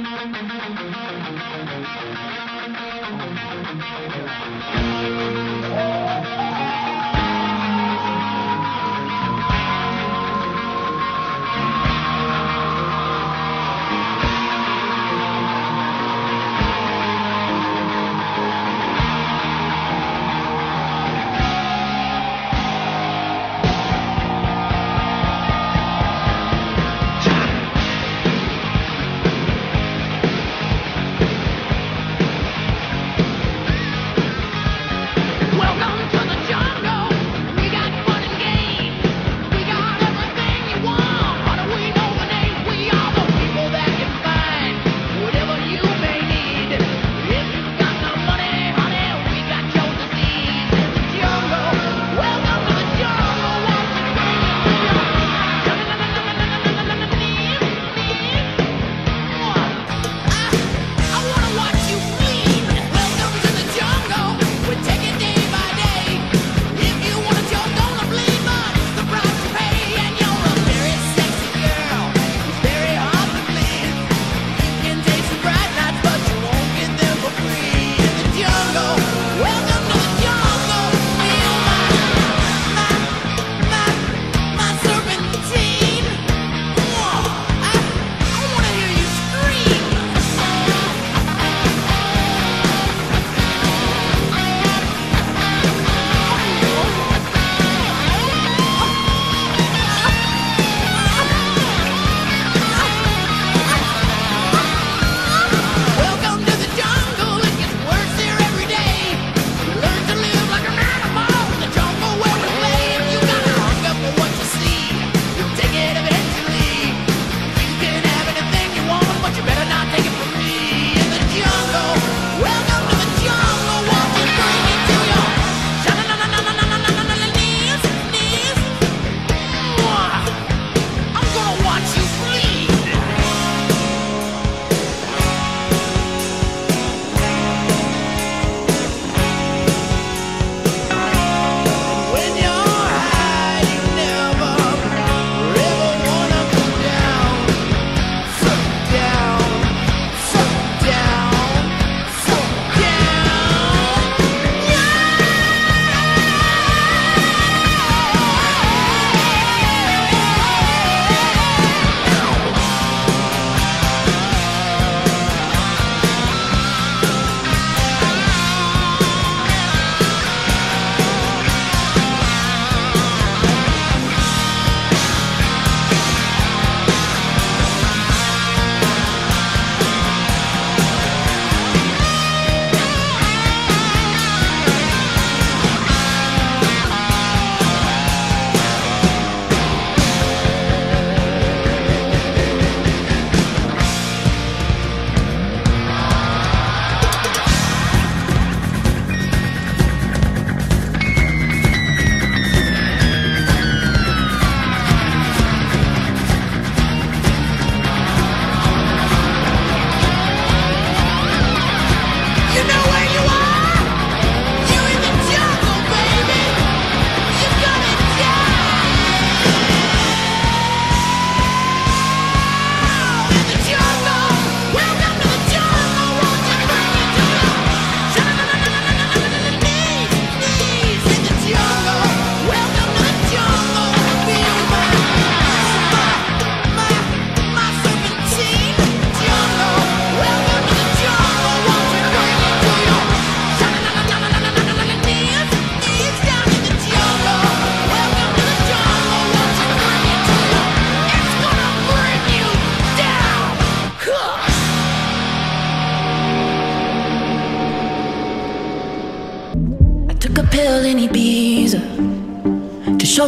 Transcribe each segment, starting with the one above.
Thank you.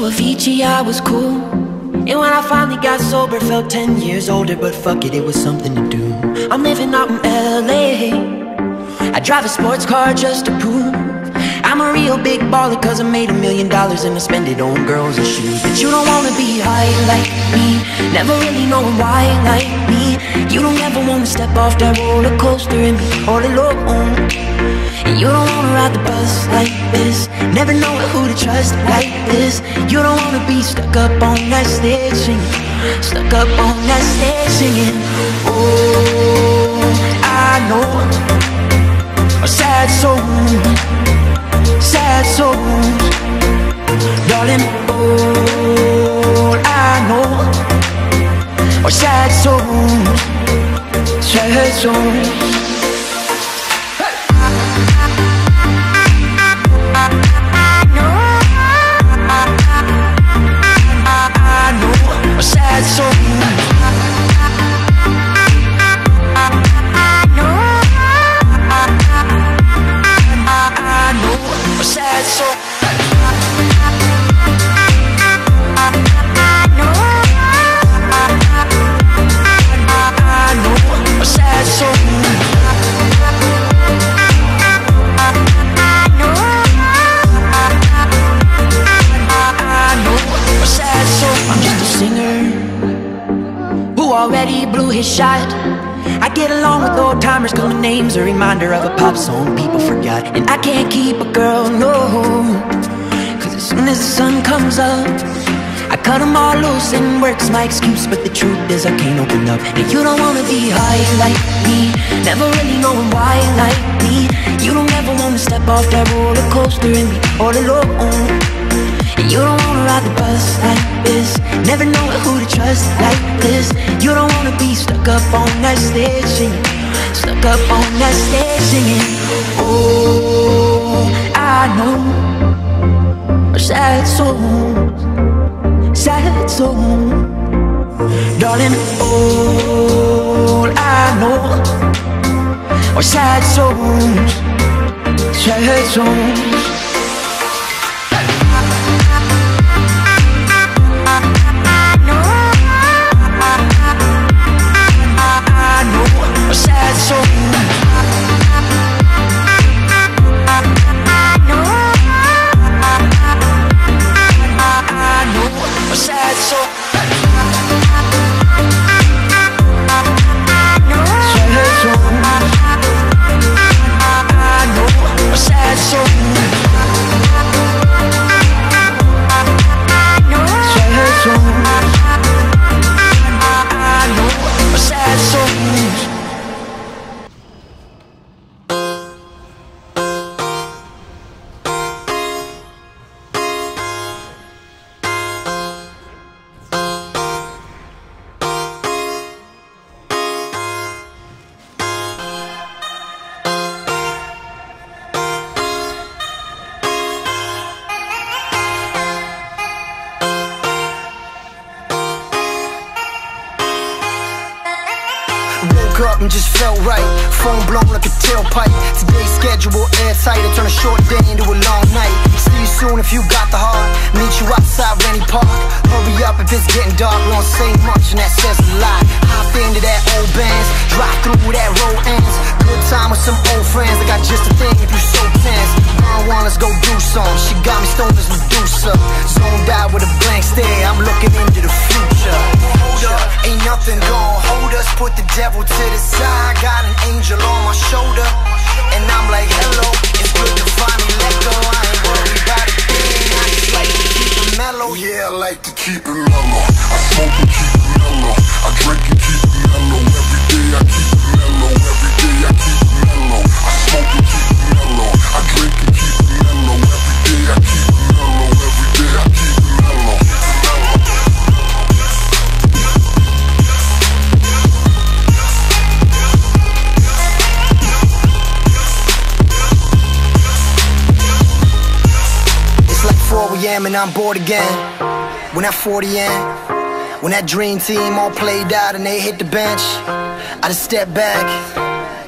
Show Avicii I was cool And when I finally got sober Felt 10 years older But fuck it, it was something to do I'm living out in L.A. I drive a sports car just to prove I'm a real big baller Cause I made a million dollars And I spend it on girls and shoes. But you don't wanna be high like me Never really knowing why like me. You don't ever wanna step off that roller coaster And be all alone. And you don't wanna ride the bus like this Never know who to trust like this. You don't wanna be stuck up on that stage singing Stuck up on that stage singing. Oh I know a sad soul, sad souls, darling. All I know are sad souls, sad souls. Comes up, I cut them all loose and work's my excuse. But the truth is, I can't open up. And you don't wanna be high like me, never really knowing why like me. You don't ever wanna step off that roller coaster and be all alone. And you don't wanna ride the bus like this Never know who to trust like this You don't wanna be stuck up on that stage singing Stuck up on that stage singing Oh, I know Sad souls Sad souls Darling, all I know Are sad souls Sad souls soon if you got the heart. Meet you outside if it's getting dark. We don't say much and that says a lot. Hop into that old bands. Drive through that road ends. Good time with some old friends. I got just a thing if you so tense. Marijuana, let's go do some. She got me stoned as Medusa. Zoned out with a blank stare. I'm looking into the future. Hold up, ain't nothing gonna hold us. Put the devil to the side. Got an angel on my shoulder. And I'm like, hello, it's good to finally let go. I ain't worried about a thing. Like to keep it mellow. Yeah, I like to keep it mellow. I smoke and keep it mellow. I drink and keep it mellow. Every day I keep it mellow. Every day I keep it mellow. I smoke and keep it mellow. I drink and keep it mellow. Every day I keep a.m. and I'm bored again. When that 40 in, when that dream team all played out and they hit the bench, I just step back,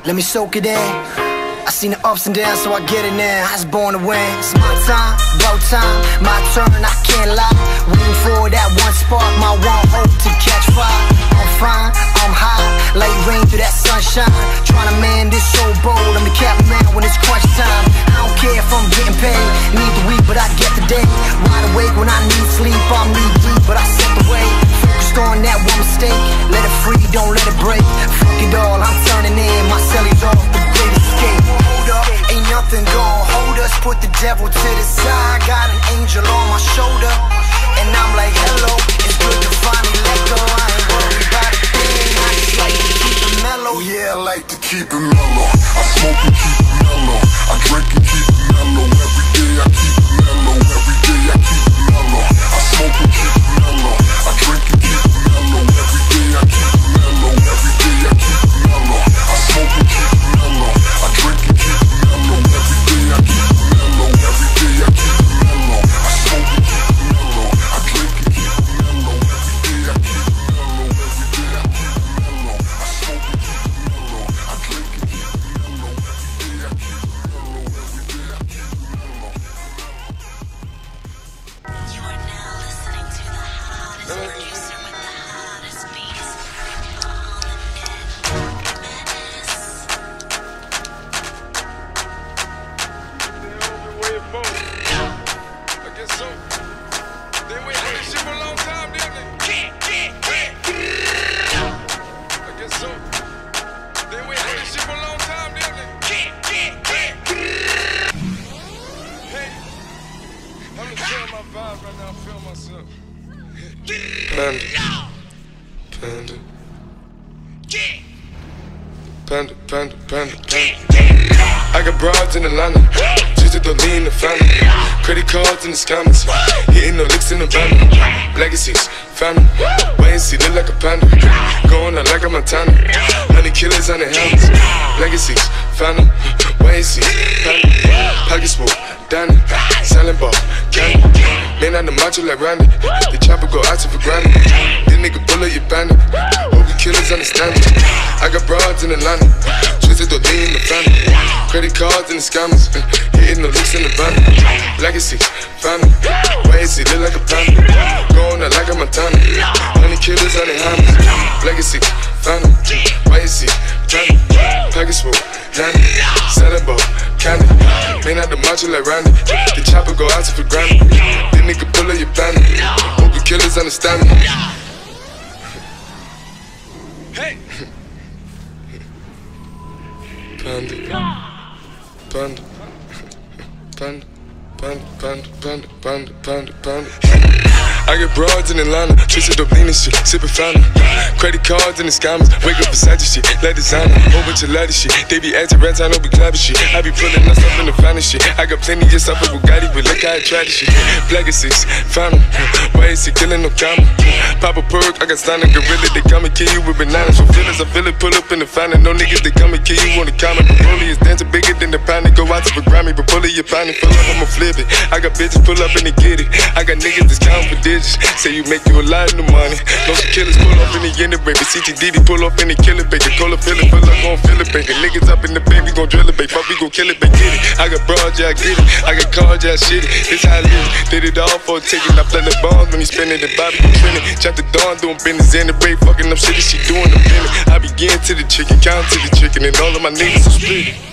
let me soak it in. I seen the ups and downs, so I get it now. I was born to win. It's my time, about time, my turn. I can't lie. Waiting for that one spark, my one hope to catch fire. I'm fine, I'm high, like rain through that sunshine. Trying to man this so bold. I'm the captain when it's crunch time. I don't care if I'm getting paid. Need the week, but I get the day. Wide awake when I need sleep. I'm knee deep, but I set the way. Focused on that one mistake. Let it free, don't let it break. Fuck it all, I'm turning in. My cellies off the great escape. Hold up, ain't nothing gonna hold us. Put the devil to the side. Got an angel on my shoulder. And I'm like, hello, it's good to finally let go. I ain't worried about Oh yeah, I like to keep it mellow. I smoke feel myself. Panda. Panda. Panda, panda, panda, panda. I got broads in Atlanta. Just to lean the family. Credit cards in the scammers. Hitting the licks in the van. Legacies, family. Wait and see, look like a panda. Going out like a Montana. Honey killers on the helmets. Legacies, family. Wait and see, family. Pockets full, Danny. Selling ball, candy. Man on the macho like Randy. The chopper go out for granted. This nigga bullet, you bandit. Hope killers understand it. I got broads in Atlanta. Twisted to lean in the family. Credit cards and the scammers. Hitting the licks in the van. Legacy, family. Wait, see, look like a panda. Going out like a Montana. Honey killers on the hammers. Legacy, family. Wait, see, family. Package full, Danny. Selling ball, candy. Man out the macho like Randy. The chopper go out to for granted. This nigga pull up your bandit. Hope you killers understand me. Hey! Panda. Panda. Panda. Panda, panda, panda, panda, panda, panda. I get broads in Atlanta, twisted up lean and shit, sippin' fountain. Credit cards and the scammers, wake up beside shit, let designer, of ladder shit. They be acting rats, I know we clapping shit. I be pulling us up in the finest shit. I got plenty of stuff with Bugatti, but look how I try this shit. Legacies, fountain, why is he killing no comma? Pop a perk, I got stunning gorilla, they come and kill you with bananas. For feelings, I feel it, pull up in the fountain. No niggas, they come and kill you on the comment. The rollie is dancing bigger than the pound, go out to the Grammy, but pull it, you pound pull up, I'ma flip it. I got bitches pull up and they get it. I got niggas that's counting for digits. Say you make you a lot of money. No some killers pull up in the end of baby. CTDD pull up in the killer baby. Cola fill it, pull up gon' fill it, baby. Niggas up in the baby gon' drill it, baby. Fuck, we gon' kill it, baby. Get it. I got broads, yeah, I get it. I got cars, yeah, I shit it. This how I live. Did it all for a ticket. I play the bombs when he spinning the Bobby be trending. Chop the dawn doing business in the break. Fucking up shit she doing the minute. I begin to the chicken, count to the chicken, and all of my niggas are split.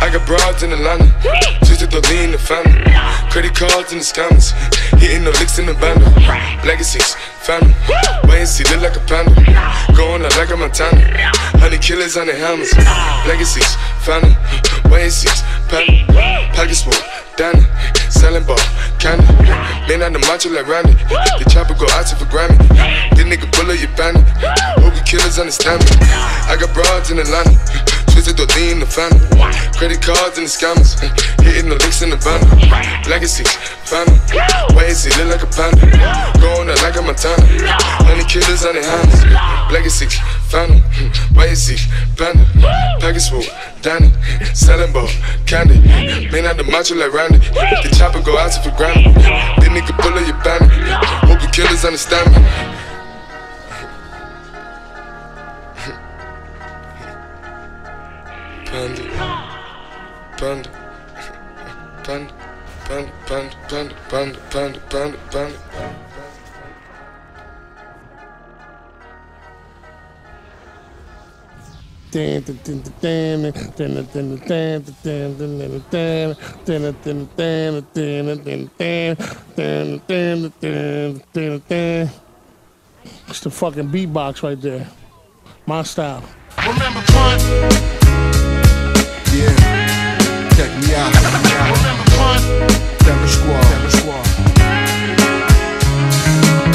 I got broads in Atlanta, just to lean the family. Credit cards and the scammers, hitting the licks in the bando. Legacies, family, wait and see, look like a panda. Going out like a Montana, honey killers on the helmets. Legacies, family, wait and see, panda. Pockets full, Danny, selling ball, candy. Man on the macho like Randy, the chopper go out to for Grammy. This nigga bullet, you bandit. Hope killers understand me. I got broads in Atlanta, twisted to lean the family. Credit cards and the scammers, hitting the licks in the van. Legacy, family, wait and see, look like a panda. Going out like a Montana, honey killers on the hands. Legacy, family, wait and see, panda. Full, Danny, selling ball, candy. Man out the macho like Randy, the chopper go out to for granted. This nigga pull up your bandit. Hope you killers understand me. Panda, panda, panda, panda, panda, panda, panda, panda, panda, panda. It's the fucking beatbox right there. My style. Remember Pun? Terror Squad.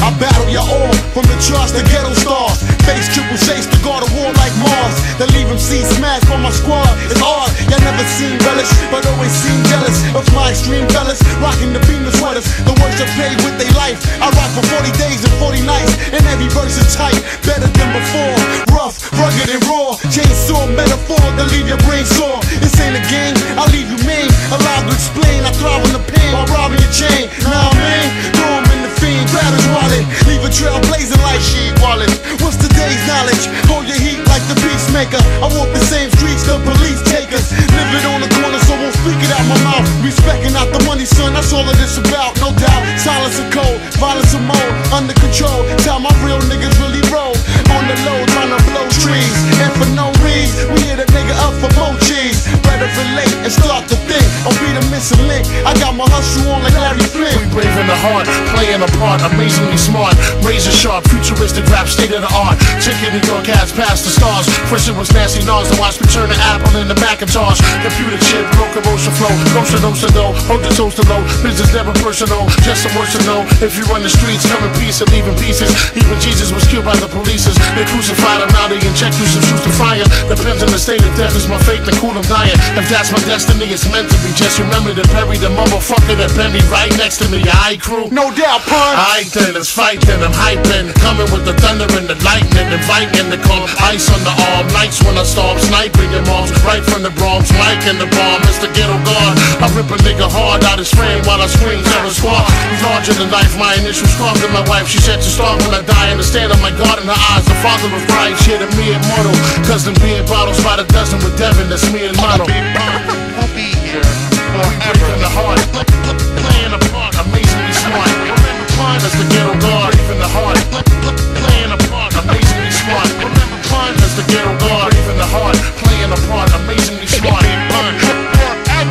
I battle ya all, from the trust to ghetto stars. Face triple shakes to guard a war like Mars. Then leave them see smashed by my squad. It's hard, y'all never seen relish, but always seem jealous of my extreme fellas. Rocking the beamer sweaters, the worst are paid with their life. I rock for 40 days and 40 nights, and every verse is tight, better than before. Rough, rugged, and raw. Chainsaw metaphor to leave your brain sore. This ain't a game, I'll leave you mean. Allowed to explain, I thrive in the pain while robbing your chain. Now I'm in, throw him in the fiend, grab his wallet, leave a trail blazing like sheep wallet. What's today's knowledge? Hold your heat like the peacemaker. I walk the same streets the police take us. Live it on the corner, so won't speak it out my mouth. Respecting out the money, son, that's all that it's about, no doubt. Silence and cold, violence and more, under control. Tell my real niggas really roll. On the low, trying to blow trees. And for no reason, we hit a nigga up for more cheese. Better relate and start to think. I'll be the missing link. I got my hustle on like Larry Flynt. We brave in the heart, playing a part, amazingly smart. Razor sharp, futuristic rap, state of the art. Taking New York ads past the stars. It was Nancy Nas, then watch me turn the apple in the Macintosh. Computer chip, locomotion flow, coast to nose to know, hold the toes to low. Business never personal, just some words to know. If you run the streets, come in peace and leave in pieces. Even Jesus was killed by the police. They crucified him, now they inject you some shoes to fire. Depends on the state of death, is my fate to cool them dying. If that's my destiny, it's meant to be. Just remember to bury the motherfucker that bent me right next to me. I crew. No doubt, pun. Alright then, let's fight I'm hyping Coming with the thunder and the lightning Inviting the calm, ice on the arm Nights when I storm, sniping your moms. Right from the Bronx, Mike in the bomb Mr. Ghetto God, I rip a nigga hard out his frame While I scream, terror squad. Larger than life, my initials carved in my wife. She said to start when I die Understand I'm my God in her eyes. The father of Christ, here to me immortal them beer bottles by the dozen with Devin That's me and Mono We'll be here Forever. In the heart. Playing a part, amazingly smart Pun, the ghetto guard the heart. Playing a part, amazingly smart. Remember the ghetto guard the heart. Playing a part, amazingly smart.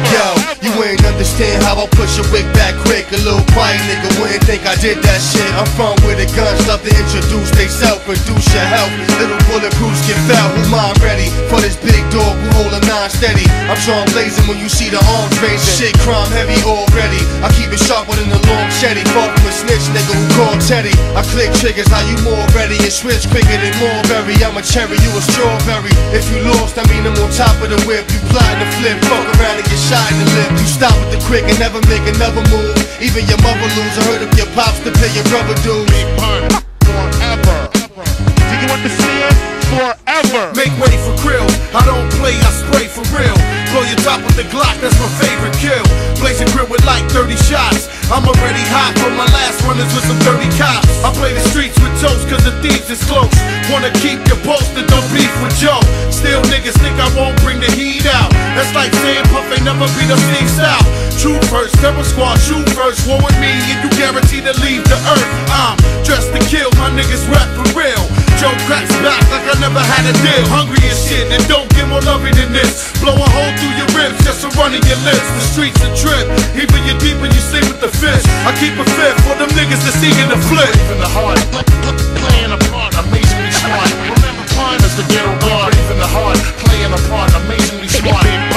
Yo, you ain't understand how I push a wig back A little quiet nigga wouldn't think I did that shit. I'm from where the guns love to introduce they self, produce your help. Little bulletproofs get felt. Who mind ready for this big dog who hold a nine steady? I'm Sean blazing when you see the arms raising. Shit, crime heavy already. I keep it sharper than the long. Far from a snitch nigga who called Teddy. I click triggers, how you more ready and switch quicker than Mulberry. I'm a cherry, you a strawberry. If you lost, I mean I'm on top of the whip. You plotting to flip, fuck around and get shot in the lip. You stop with the quick and never make another move. Even your mother lose. I heard of your pops to pay your brother dues. pun forever. Do you understand? Forever. Make way for krill. I don't play, I spray for real. Blow your top with the Glock, that's my favorite kill. Blazing grill with like 30 shots. I'm already hot for my last runners with some 30 cops. I play the streets with toast cause the thieves is close. Wanna keep your posted, don't beef with Joe. Still niggas think I won't bring the heat out. That's like saying Puff ain't never beat a Steve Stoute. True first, terror squad, shoot first. War with me and you guaranteed to leave the earth. I'm dressed to kill, my niggas rap for real. Joe cracks back like I never had a deal. Hungry as shit, and don't get more loving than this. Blow a hole through your ribs just to run in your lips. The streets a trip, even you deep when you sleep with the fish. I keep a fit for them niggas that's eager to flip. Brave in the heart Playing a part, amazingly smart Remember pun, that's the ghetto guard in the heart Playing a part, amazingly smart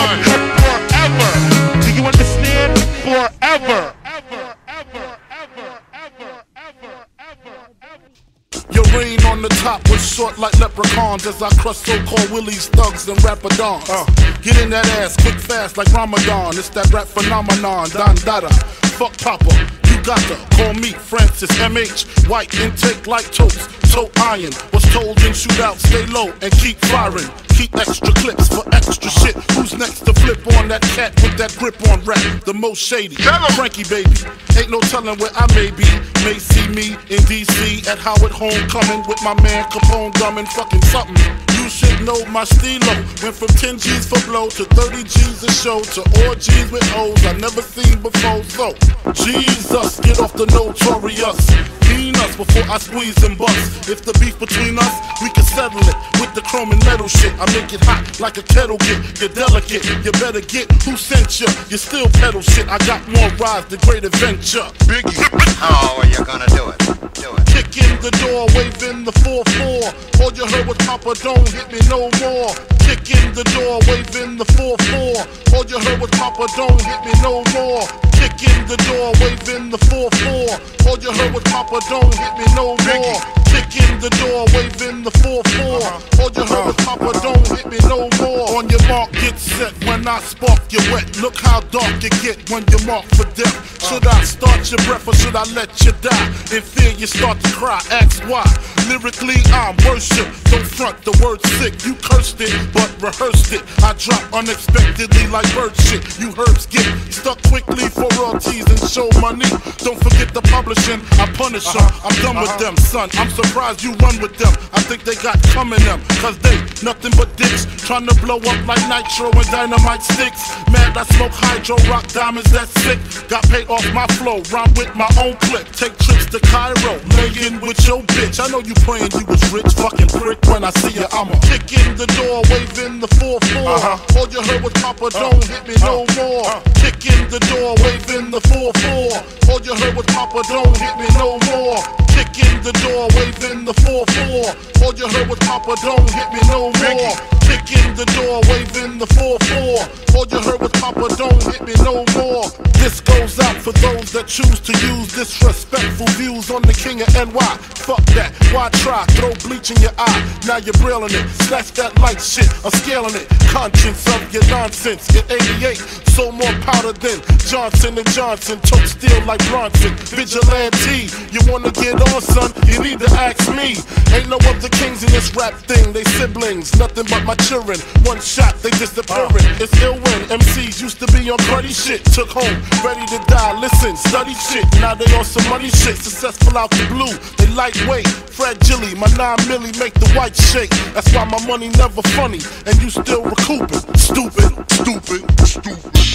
Reign on the top was short like leprechauns as I crush so-called willies, thugs, and rapadons. Uh, get in that ass quick fast like Ramadan. It's that rap phenomenon, Don Dada. Fuck Papa, you got to call me Francis MH. White intake like toast, toe iron. Was told in shootout, stay low and keep firing. Keep extra clips for extra shit. Who's next to flip on that cat with that grip on rap? The most shady. Frankie baby. Ain't no telling where I may be. May see me in DC at Howard Homecoming with my man Capone gumming fucking something. You should know my stilo. Went from 10 G's for blow to 30 G's a show to orgies with O's I never seen before. So, Jesus, get off the notorious. Mean us before I squeeze and bust. If the beef between us, we can settle it with the chrome and metal shit. I make it hot like a kettle get. You're delicate, you better get who sent you. You still pedal shit. I got more rides than great adventure. Biggie. How are you gonna do it? Do it. Kick in the door, waving the 4-4. All you heard was Papa, don't hit me no more. Kick in the door, waving the 4-4. All you heard was Papa, don't hit me no more. Kicking the door, waving the 4-4. All you heard was Papa, don't hit me no more. Kick in the door, waving the 4-4. All you heard was Papa, uh-huh. don't hit me no more. On your mark, get set. When I spark, you wet. Look how dark you get when you're marked for death. Uh-huh. Should I start your breath or should I let you die? In fear, you start to cry. Ask why. Lyrically, I'm worship. Don't front the word sick. You cursed it, but rehearsed it. I drop unexpectedly like bird shit. You herbs get stuck quickly for royalties and show money. Don't forget the publishing. I punish them. Uh-huh. I'm done with uh-huh. them, son. I'm surprised you run with them. I think they got coming them. Cause they nothing but dicks. Trying to blow up like nitro and dynamite sticks. Mad, I smoke hydro, rock diamonds, that's sick. Got paid off my flow, rhyme with my own clip. Take trips to Cairo, laying with your bitch. I know you praying you was rich, fucking prick. When I see you, I'ma kick in the door, waving the 4-4. Uh-huh. All you heard was Papa, don't hit me no more. Kick in the door, waving the 4-4. All you heard was Papa, don't hit me no more. Kick in the door, waving the 4-4. All you heard was Papa, don't hit me no more. Kick in the door, waving the 4-4. All you heard was Papa, don't hit me no more. This goes out for those that choose to use disrespectful views on the king of NY. Fuck that, why try? Throw bleach in your eye, now you're brilling it. Snatch that light shit, I'm scaling it. Conscience of your nonsense. In 88, so more powder than Johnson and Johnson. Choke steel like Bronson. Vigilante, you wanna get on, son? You need to ask me. Ain't no other kings in this rap thing, they siblings. Nothing but my children. One shot, they disappearing. It's ill when MCs used to be on cruddy shit. Took home, ready to die. Listen, study shit. Now they on some money shit. Successful out the blue. They lightweight, fragile. My nine milli make the white shake. That's why my money never funny. And you still recouping. Stupid, stupid, stupid.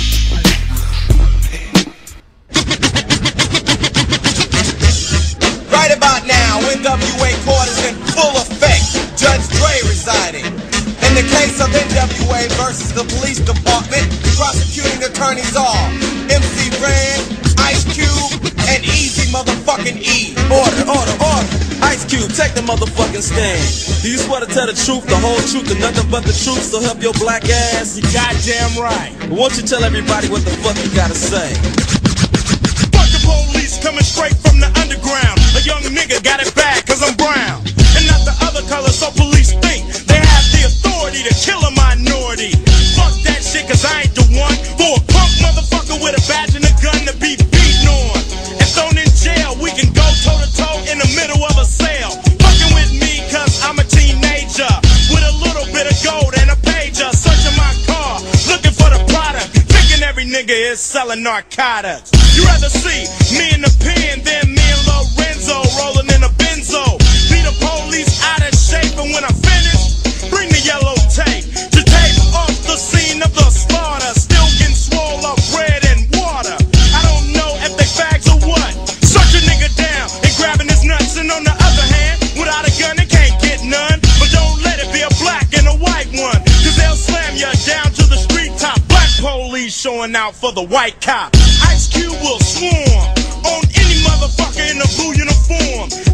Right about now, NWA court is in full effect. Judge Dre residing. In the case of NWA versus the police department, prosecuting attorneys are MC Ren, Ice Cube, and Eazy motherfucking E. Order, order, order. Ice Cube, take the motherfucking stand. Do you swear to tell the truth, the whole truth, and nothing but the truth, so help your black ass? You goddamn right. Won't you tell everybody what the fuck you gotta say? Police coming straight from the underground. A young nigga got it bad cause I'm brown. And not the other color, so police think they have the authority to kill a minority. Fuck that shit cause I ain't the one for a punk motherfucker with a badge and a gun to be beaten on. And thrown in jail, we can go toe to toe in the middle of a sale. Fucking with me cause I'm a teenager with a little bit of gold and a pager. Searching my car, looking for the product. Thinking every nigga is selling narcotics. You rather see me in the pen than me and Lorenzo rolling in a benzo. Be the police out of shape, and when I finish, bring the yellow tape to tape off the scene of the slaughter. Still getting swole up bread and water. I don't know if they fags or what. Search a nigga down and grabbing his nuts, and on the other hand, without a gun, they can't get none. But don't let it be a black and a white one, cause they'll slam you down to the street top. Black police showing out for the white cop. Cube will swarm on any motherfucker in a blue uniform.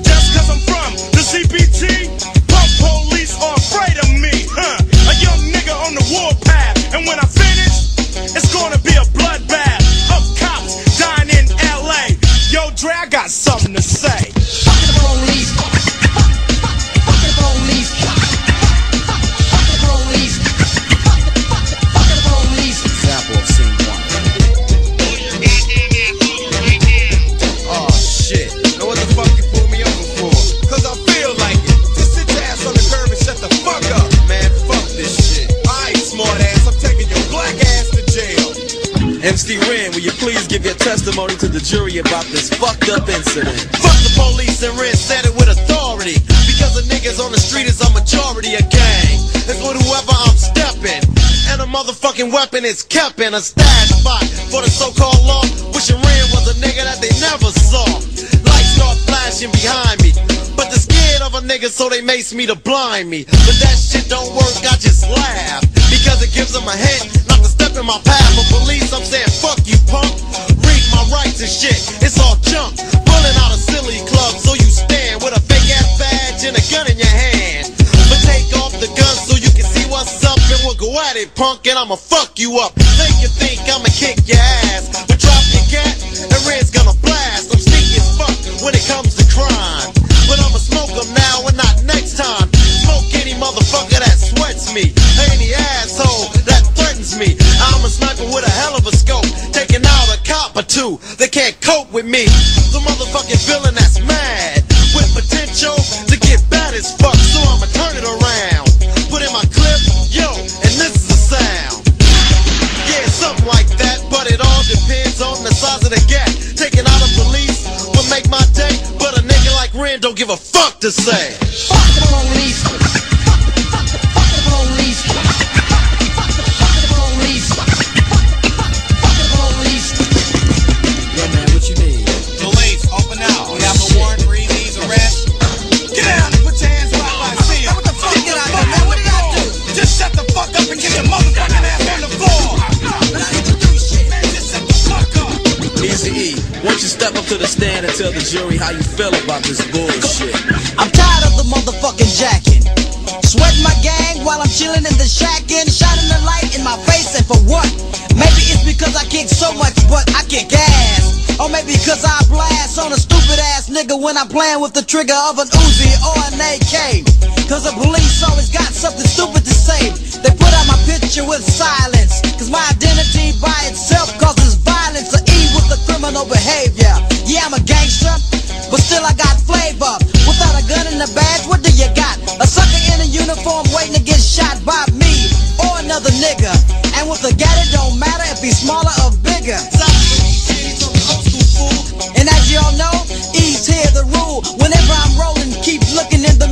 Jury about this fucked up incident? Fuck the police and Ren said it with authority. Because the niggas on the street is a majority of gang. It's with whoever I'm stepping. And a motherfucking weapon is kept in a stash spot for the so-called law. Wishing Ren was a nigga that they never saw. Lights start flashing behind me. But they're scared of a nigga, so they mace me to blind me. But that shit don't work, I just laugh. Because it gives them a hint not to step in my path. For police, I'm saying, fuck you, punk. Rights and shit, it's all junk. Pulling out a silly club, so you stand with a fake ass badge and a gun in your hand. But take off the gun so you can see what's up in punk, and I'ma fuck you up. Make you think I'ma kick your ass, but drop your cat, and Ren's gonna blast. I'm sneaky as fuck when it comes to crime. But I'ma smoke 'em now and not next time. Smoke any motherfucker that sweats me, any asshole that threatens me. I'm a sniper with a hell of a two that can't cope with me. The motherfucking villain that's mad with potential to get bad as fuck, so I'ma turn it around. Put in my clip, yo, and this is the sound. Yeah, something like that, but it all depends on the size of the gap. Taking out a police will make my day, but a nigga like Ren don't give a fuck to say. Fuck the police. Step up to the stand and tell the jury how you feel about this bullshit? I'm tired of the motherfucking jacking. Sweating my gang while I'm chilling in the shack and shining the light in my face and for what? Maybe it's because I kick so much but I kick ass. Or maybe because I blast on a stupid ass nigga when I'm playing with the trigger of an Uzi or an AK. Cause the police always got something stupid to say. They put out my picture with silence. Cause my identity by itself causes criminal behavior. Yeah, I'm a gangster, but still I got flavor. Without a gun in the badge, what do you got? A sucker in a uniform waiting to get shot by me or another nigga. And with a gat, it don't matter if he's smaller or bigger. And as y'all know, E's here the rule. Whenever I'm rolling, keep looking in the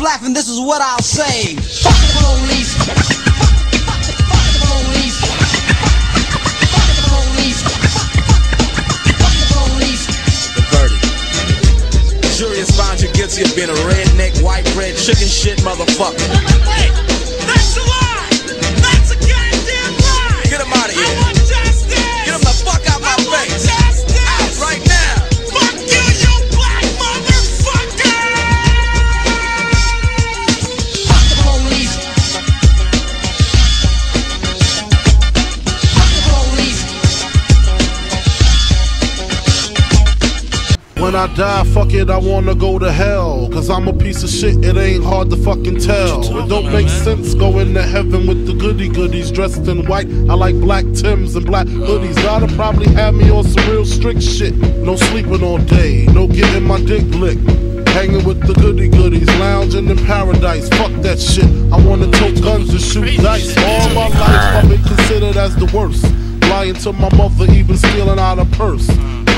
driving off laughing. This is what I'll say: Fuck the police. Fuck the police. Fuck the police. Fuck the police. The verdict. The jury has found you guilty of being a redneck, white bread, chicken shit motherfucker. That's a lie. That's a goddamn lie. Get him out of here. When I die, fuck it, I wanna go to hell. Cause I'm a piece of shit, it ain't hard to fucking tell. It don't make sense going to heaven with the goody goodies dressed in white. I like black Tims and black hoodies. Gotta probably have me on some real strict shit. No sleeping all day, no getting my dick licked. Hanging with the goody goodies, lounging in paradise. Fuck that shit. I wanna tote guns and shoot dice. All my life I've been considered as the worst. Lying to my mother, even stealing out a purse.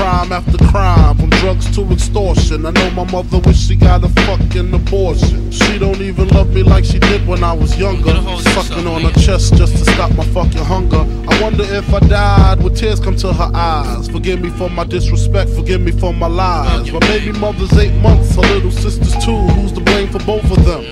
Crime after crime, from drugs to extortion. I know my mother wish she got a fucking abortion. She don't even love me like she did when I was younger. Sucking on her chest just to stop my fucking hunger. I wonder if I died, would tears come to her eyes? Forgive me for my disrespect, forgive me for my lies. My baby mother's eight months, her little sister's two. Who's to blame for both of them?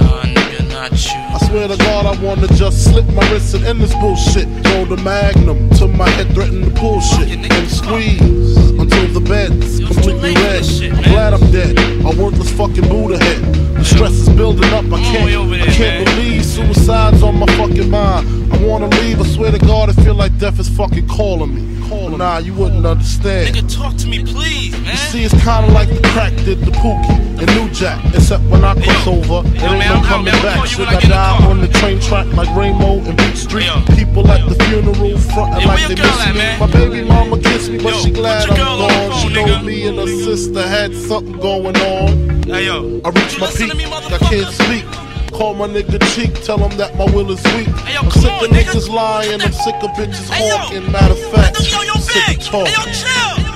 I swear to God, I wanna just slip my wrist and end this bullshit. Throw the magnum to my head, threaten to pull shit and squeeze the bed's completely red. I'm glad I'm dead. A worthless fucking Buddha head. The stress is building up. I can't, I can't believe suicide's on my fucking mind. I wanna leave. I swear to God, I feel like death is fucking calling me. Nah, you wouldn't understand. Nigga, talk to me, please, man. See, it's kinda like the crack did the Pookie and New Jack. Except when I cross over, it ain't no coming back. Should I die on the train track like Rainbow and Beat Street? People at the funeral frontin' like they miss me. My baby mama kissed me, but she glad I'm gone. She know me and her sister had something going on. Hey, yo. I reached my peak, I can't speak. Call my nigga cheek, tell him that my will is weak. I'm sick of niggas lying, I'm sick of bitches hawking. Matter of fact, I'm sick of talking.